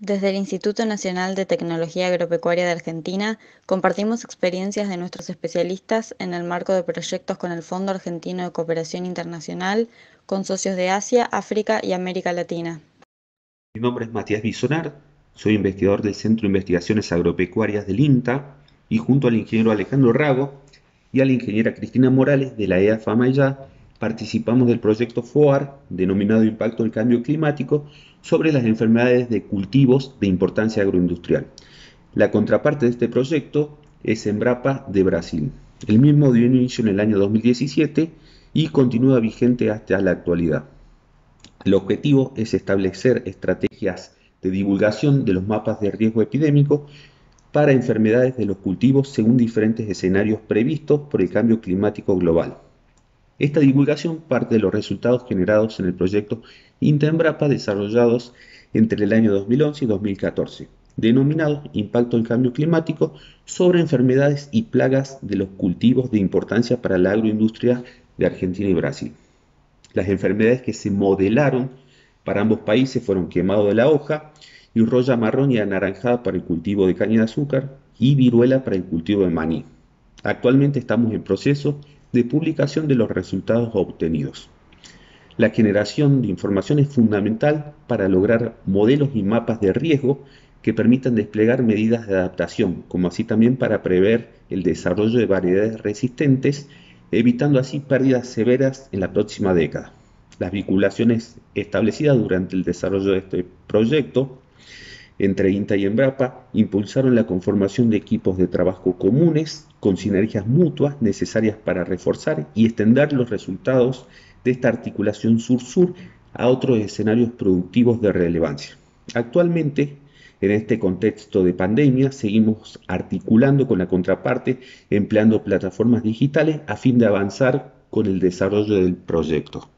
Desde el Instituto Nacional de Tecnología Agropecuaria de Argentina compartimos experiencias de nuestros especialistas en el marco de proyectos con el Fondo Argentino de Cooperación Internacional con socios de Asia, África y América Latina. Mi nombre es Matías Bisonar, soy investigador del Centro de Investigaciones Agropecuarias del INTA y junto al ingeniero Alejandro Rago y a la ingeniera Cristina Morales de la EA FAMAYA participamos del proyecto FOAR, denominado Impacto del Cambio Climático, sobre las enfermedades de cultivos de importancia agroindustrial. La contraparte de este proyecto es Embrapa de Brasil. El mismo dio inicio en el año 2017 y continúa vigente hasta la actualidad. El objetivo es establecer estrategias de divulgación de los mapas de riesgo epidémico para enfermedades de los cultivos según diferentes escenarios previstos por el cambio climático global. Esta divulgación parte de los resultados generados en el proyecto Intembrapa desarrollados entre el año 2011 y 2014, denominado Impacto del Cambio Climático sobre enfermedades y plagas de los cultivos de importancia para la agroindustria de Argentina y Brasil. Las enfermedades que se modelaron para ambos países fueron quemado de la hoja y roya marrón y anaranjada para el cultivo de caña de azúcar y viruela para el cultivo de maní. Actualmente estamos en proceso de publicación de los resultados obtenidos. La generación de información es fundamental para lograr modelos y mapas de riesgo que permitan desplegar medidas de adaptación, como así también para prever el desarrollo de variedades resistentes, evitando así pérdidas severas en la próxima década. Las vinculaciones establecidas durante el desarrollo de este proyecto entre INTA y Embrapa impulsaron la conformación de equipos de trabajo comunes con sinergias mutuas necesarias para reforzar y extender los resultados de esta articulación sur-sur a otros escenarios productivos de relevancia. Actualmente, en este contexto de pandemia, seguimos articulando con la contraparte, empleando plataformas digitales a fin de avanzar con el desarrollo del proyecto.